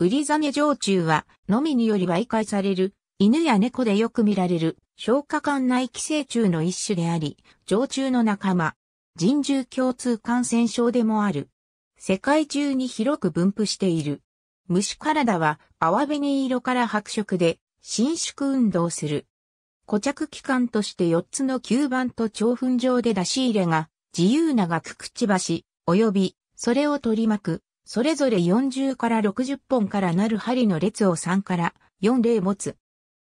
ウリザネ常駐は、のみにより媒介される、犬や猫でよく見られる、消化管内寄生虫の一種であり、常駐の仲間、人獣共通感染症でもある。世界中に広く分布している。虫体は、泡紅色から白色で、伸縮運動する。固着器官として4つの吸盤と長粉状で出し入れが、自由ながくくちばし、及び、それを取り巻く、それぞれ40から60本からなる針の列を3から4例持つ。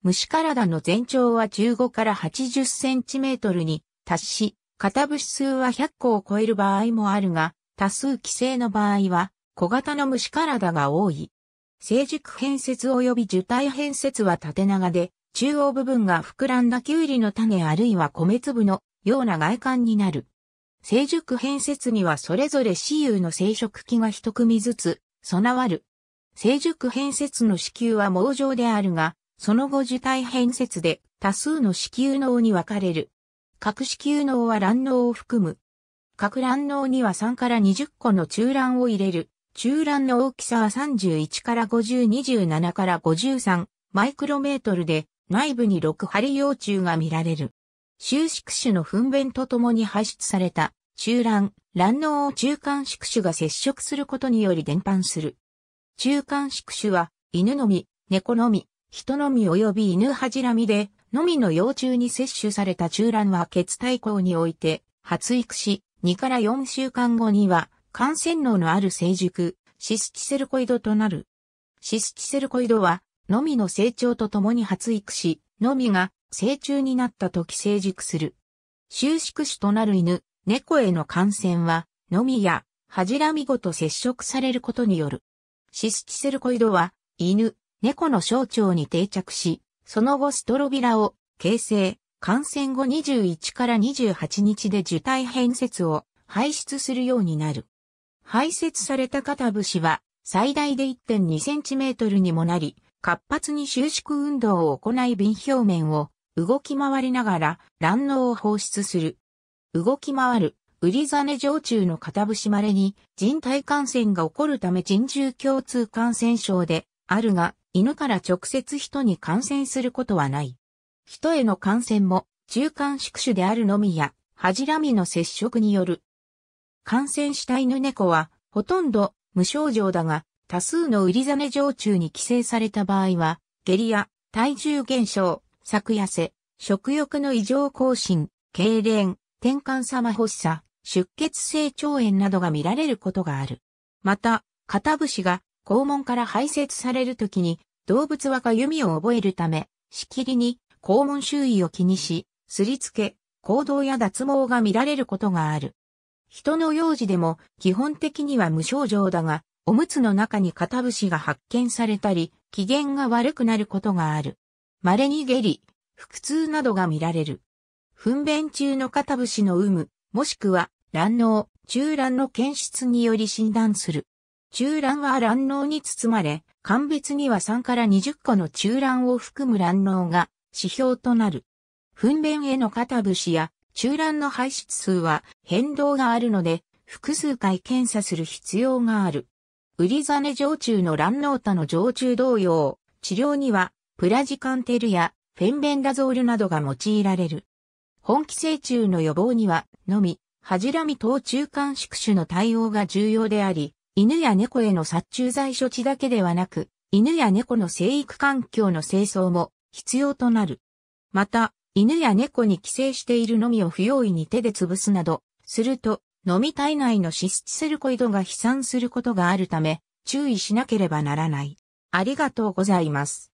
虫体の全長は15から80センチメートルに達し、型節数は100個を超える場合もあるが、多数規制の場合は小型の虫体が多い。成熟変節及び受体変節は縦長で、中央部分が膨らんだキュウリの種あるいは米粒のような外観になる。成熟変節にはそれぞれ私有の生殖器が一組ずつ備わる。成熟変節の子宮は網状であるが、その後受体変節で多数の子宮脳に分かれる。各子宮脳は卵脳を含む。各卵脳には3から20個の中卵を入れる。中卵の大きさは31から50、27から53マイクロメートルで内部に6針幼虫が見られる。収縮種の糞便とともに排出された中卵、卵脳を中間宿主が接触することにより伝播する。中間宿主は、犬のみ、猫のみ、人のみ及び犬恥じらみで、のみの幼虫に摂取された中卵は血体口において、発育し、2から4週間後には、感染能のある成熟、シスチセルコイドとなる。シスチセルコイドは、のみの成長とともに発育し、のみが成虫になった時成熟する。収縮種となる犬、猫への感染は、のみや、恥じらみごと接触されることによる。シスチセルコイドは、犬、猫の小腸に定着し、その後ストロビラを形成、感染後21から28日で受体変節を排出するようになる。排泄された肩節は最大で1.2センチメートルにもなり、活発に収縮運動を行い瓶表面を動き回りながら卵脳を放出する。動き回る、ウリザネ常駐の片節まれに人体感染が起こるため人獣共通感染症であるが、犬から直接人に感染することはない。人への感染も中間宿主であるのみや、恥じらみの接触による。感染した犬猫は、ほとんど無症状だが、多数のウリザネ常駐に寄生された場合は、下痢や体重減少、作痩せ、食欲の異常更新、痙攣、転換様発作、出血性腸炎などが見られることがある。また、肩節が肛門から排泄されるときに動物はかゆみを覚えるため、しきりに肛門周囲を気にし、すりつけ、行動や脱毛が見られることがある。人の幼児でも基本的には無症状だが、おむつの中に肩節が発見されたり、機嫌が悪くなることがある。稀に下痢、腹痛などが見られる。糞便中の肩節の有無、もしくは卵脳、中卵の検出により診断する。中卵は卵脳に包まれ、間別には3から20個の中卵を含む卵脳が指標となる。糞便への肩節や中卵の排出数は変動があるので、複数回検査する必要がある。ウリザネ常駐の卵脳多の常駐同様、治療にはプラジカンテルやフェンベンダゾールなどが用いられる。本気成虫の予防には、のみ、恥じらみ等中間宿主の対応が重要であり、犬や猫への殺虫剤処置だけではなく、犬や猫の生育環境の清掃も必要となる。また、犬や猫に寄生しているのみを不用意に手で潰すなど、すると、のみ体内のシスチセルコイドが飛散することがあるため、注意しなければならない。ありがとうございます。